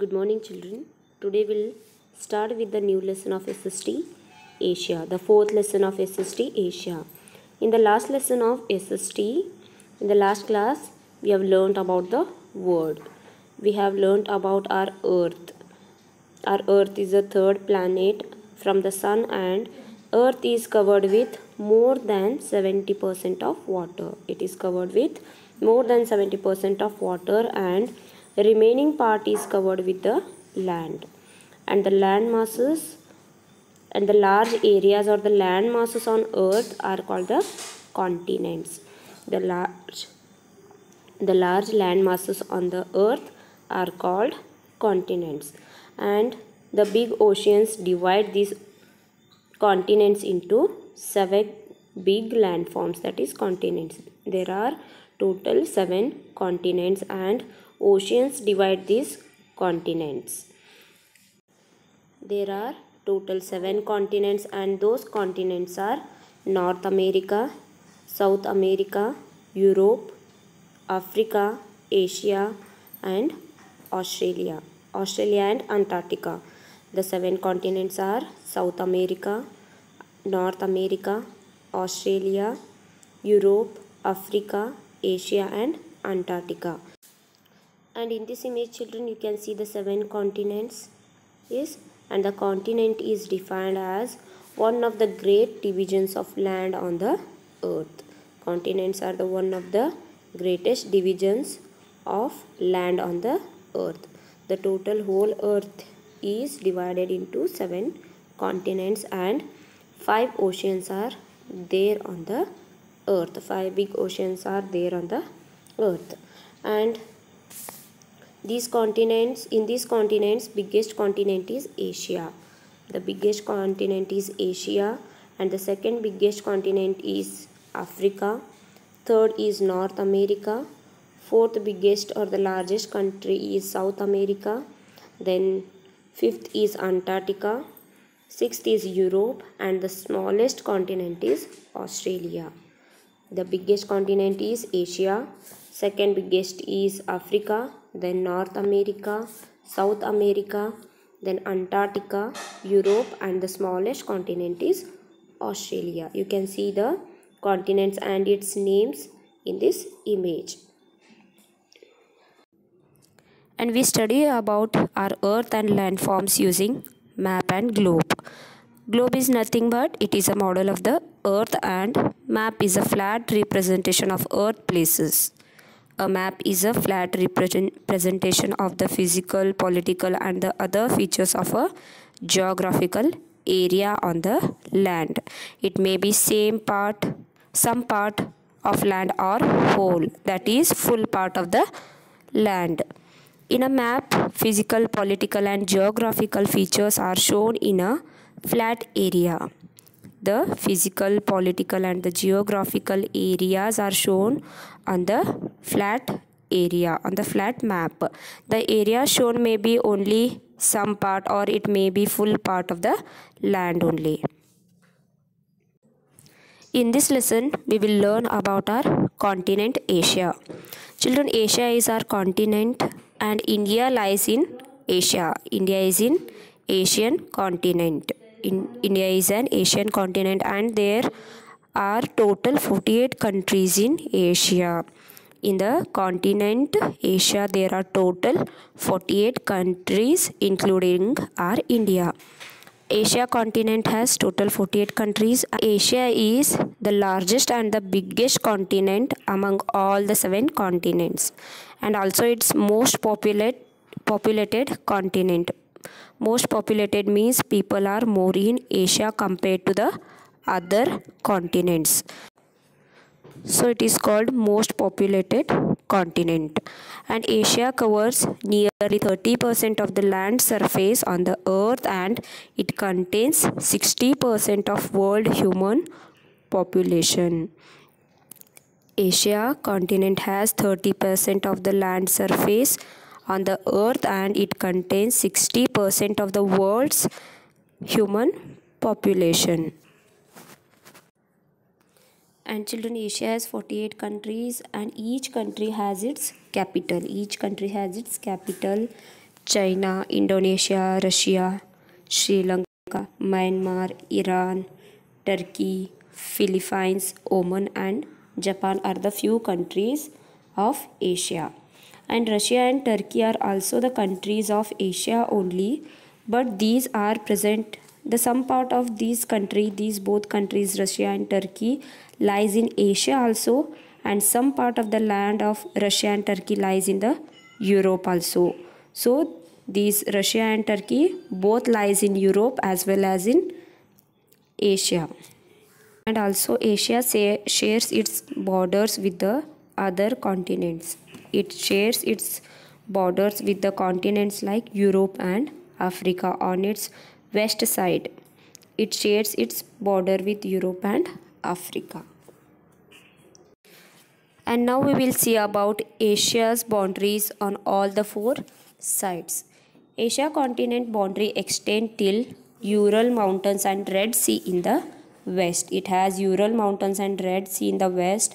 Good morning, children. Today we'll start with the new lesson of SST Asia, the fourth lesson of SST Asia. In the last lesson of SST, in the last class, we have learned about the world. We have learned about our Earth. Our Earth is the third planet from the Sun, and Earth is covered with more than 70% of water. It is covered with more than 70% of water, and remaining part is covered with the land. And the land masses and the large areas or the land masses on earth are called the continents. The large the large land masses on the earth are called continents. And the big oceans divide these continents into seven big landforms that is continents. There are total seven continents and oceans divide these continents. There are total seven continents and those continents are north america south america europe africa asia and australia australia and antarctica. The seven continents are south america north america australia europe africa asia and antarctica and in this image children you can see the seven continents is and the continent is defined as one of the great divisions of land on the earth. Continents are the one of the greatest divisions of land on the earth. The total whole earth is divided into seven continents and five oceans are there on the earth. Five big oceans are there on the earth. And these continents in these continents biggest continent is asia. The biggest continent is asia and the second biggest continent is africa. Third is north america. Fourth biggest or the largest country is south america. Then fifth is antarctica. Sixth is europe and the smallest continent is australia. The biggest continent is asia second biggest is africa then north america south america then antarctica europe and the smallest continent is australia. You can see the continents and its names in this image. And we study about our earth and landforms using map and globe. Globe is nothing but it is a model of the earth and map is a flat representation of earth places a map is a flat representation of the physical political and the other features of a geographical area on the land it may be same part some part of land or whole that is full part of the land in a map, physical, political and geographical features are shown in a flat area. The physical, political and the geographical areas are shown on the flat area, on the flat map. The area shown may be only some part or it may be full part of the land only. In this lesson, we will learn about our continent Asia. Children, Asia is our continent and India lies in Asia. India is in Asian continent. In India is an Asian continent and there are total 48 countries in Asia. In the continent Asia there are total 48 countries including our India. Asia continent has total 48 countries. Asia is the largest and the biggest continent among all the seven continents and also its most populate, populated continent. Most populated means people are more in Asia compared to the other continents. So it is called most populated continent and Asia covers nearly 30% of the land surface on the earth and it contains 60% of world human population. Asia continent has 30% of the land surface on the earth and it contains 60% of the world's human population. And children asia has 48 countries and each country has its capital. Each country has its capital. China, Indonesia, Russia, Sri Lanka, Myanmar, Iran, Turkey, Philippines, Oman and Japan are the few countries of Asia. And Russia and Turkey are also the countries of Asia only but these are present the some part of these country these both countries Russia and Turkey lies in Asia also and some part of the land of Russia and Turkey lies in the Europe also. So these Russia and Turkey both lies in Europe as well as in Asia. And also Asia shares its borders with the other continents. It shares its borders with the continents like Europe and Africa on its west side. It shares its border with Europe and Africa. And now we will see about Asia's boundaries on all the four sides. Asia continent boundary extend till Ural Mountains and Red Sea in the west. It has Ural Mountains and Red Sea in the west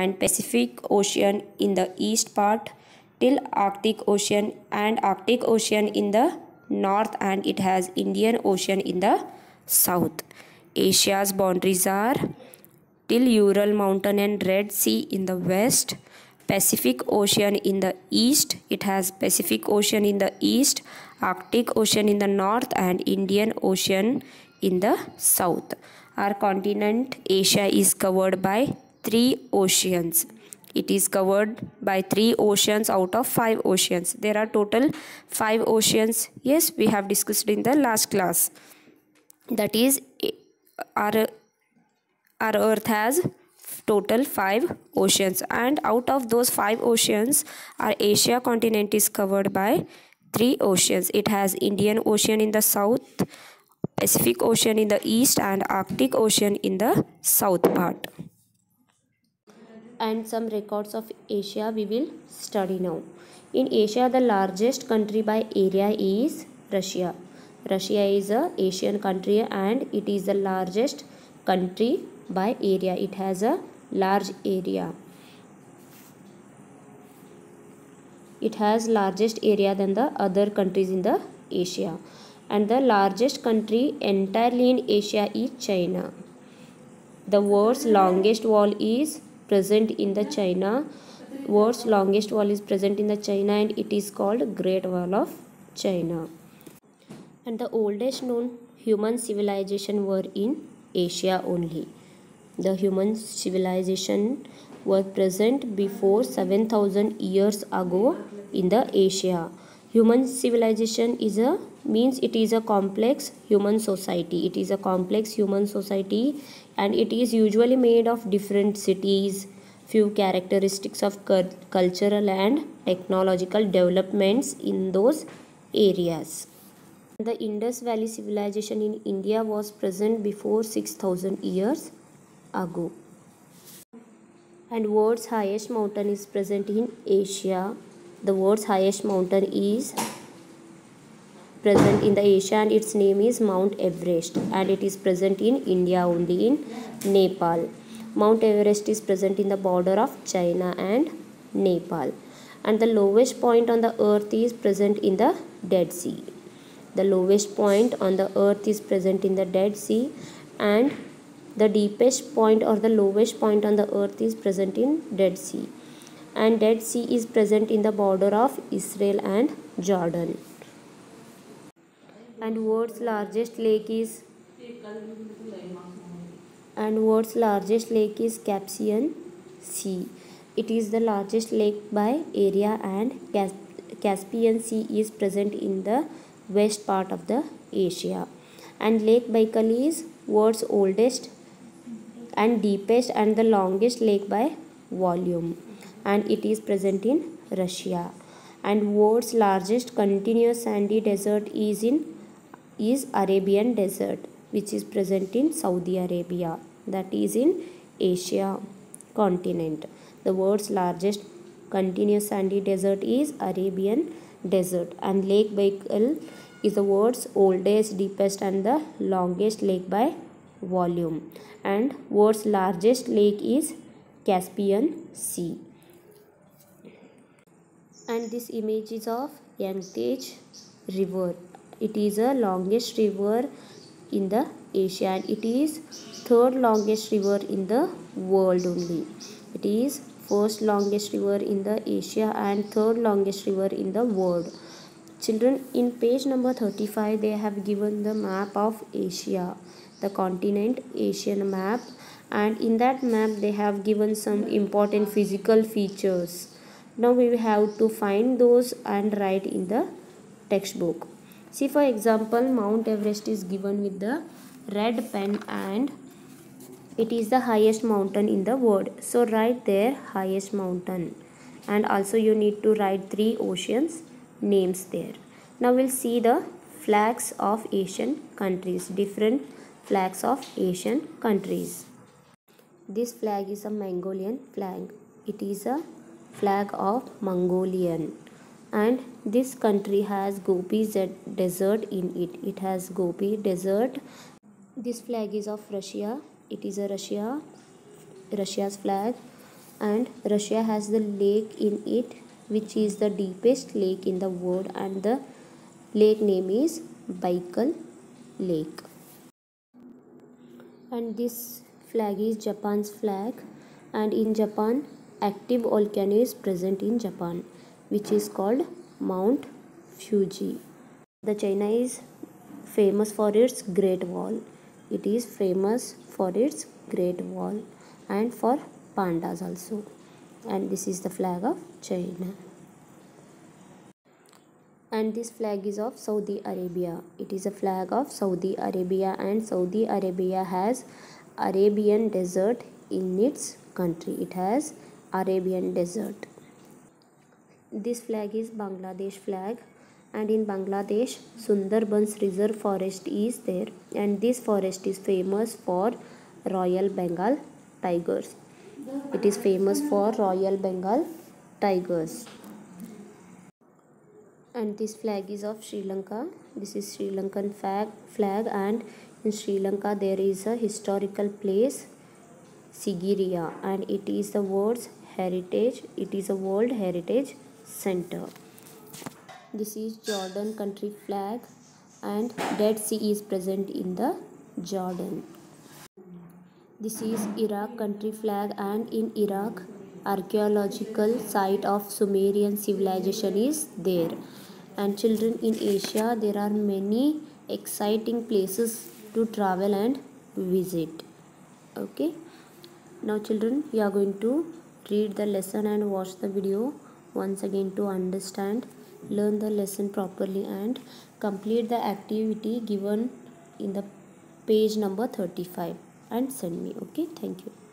and Pacific Ocean in the east part till Arctic Ocean and Arctic Ocean in the north and it has Indian Ocean in the south. Asia's boundaries are till Ural Mountain and Red Sea in the west, Pacific Ocean in the east, it has Pacific Ocean in the east, Arctic Ocean in the north and Indian Ocean in the south. Our continent Asia is covered by three oceans. It is covered by three oceans out of five oceans. There are total five oceans. Yes, we have discussed in the last class. That is, our, our earth has total five oceans and out of those five oceans our asia continent is covered by three oceans it has indian ocean in the south pacific ocean in the east and arctic ocean in the south part and some records of Asia we will study now. In Asia, the largest country by area is Russia. Russia is a Asian country and it is the largest country by area. It has a large area. It has largest area than the other countries in the Asia. And the largest country entirely in Asia is China. The world's longest wall is present in the China. World's longest wall is present in the China and it is called Great Wall of China. And the oldest known human civilization were in Asia only. The human civilization were present before 7000 years ago in the Asia. Human civilization is a means it is a complex human society. It is a complex human society and it is usually made of different cities few characteristics of cultural and technological developments in those areas. The indus valley civilization in india was present before 6000 years ago. And world's highest mountain is present in asia. The world's highest mountain is present in the Asia and its name is Mount Everest and it is present in India only in Nepal. Mount Everest is present in the border of China and Nepal and the lowest point on the earth is present in the Dead Sea. The lowest point on the earth is present in the Dead Sea and the deepest point or the lowest point on the earth is present in Dead Sea and Dead Sea is present in the border of Israel and Jordan and world's largest lake is and world's largest lake is Caspian Sea. It is the largest lake by area and Caspian Sea is present in the west part of the Asia. And Lake Baikal is world's oldest and deepest and the longest lake by volume and it is present in Russia. And world's largest continuous sandy desert is in is Arabian Desert which is present in Saudi Arabia that is in Asia continent. The world's largest continuous sandy desert is Arabian Desert and Lake Baikal is the world's oldest, deepest and the longest lake by volume and world's largest lake is Caspian Sea. And this image is of Yangtze river it is a longest river in the Asia and it is third longest river in the world only. It is first longest river in the Asia and third longest river in the world. Children in page number 35 they have given the map of Asia the continent Asian map and in that map they have given some important physical features. Now we have to find those and write in the textbook see for example mount everest is given with the red pen and it is the highest mountain in the world. So write there highest mountain. And also you need to write three oceans names there. Now we'll see the flags of asian countries different flags of asian countries. This flag is a mongolian flag. It is a flag of Mongolian. And this country has Gobi desert in it. It has Gobi desert. This flag is of Russia. It is a Russia, Russia's flag and Russia has the lake in it which is the deepest lake in the world and the lake name is Baikal Lake. And this flag is Japan's flag and in Japan active volcano is present in Japan which is called Mount Fuji. The China is famous for its Great Wall. It is famous for its Great Wall and for pandas also. And this is the flag of China. And this flag is of Saudi Arabia. It is a flag of Saudi Arabia and Saudi Arabia has Arabian desert in its country. It has Arabian desert. This flag is Bangladesh flag and in Bangladesh Sundarbans reserve forest is there and this forest is famous for Royal Bengal tigers. It is famous for Royal Bengal tigers. And this flag is of Sri Lanka. This is Sri Lankan flag, flag and in Sri Lanka there is a historical place Sigiriya and it is the world's heritage it is a world heritage center. This is jordan country flag and dead sea is present in the jordan. This is iraq country flag and in iraq archaeological site of sumerian civilization is there. And children in asia there are many exciting places to travel and visit. Okay? Now children we are going to read the lesson and watch the video once again to understand learn the lesson properly and complete the activity given in the page number 35 and send me okay? Thank you